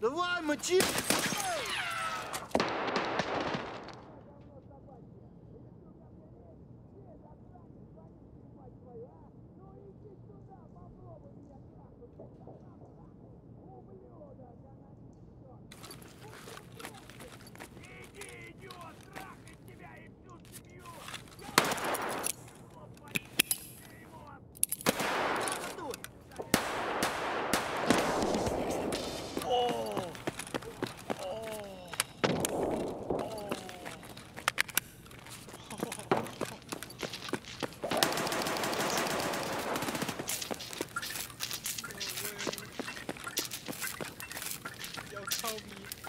Давай, мочи! Kobe.